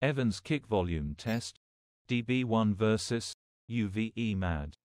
Evans kick volume test DB1 versus UVE MAD.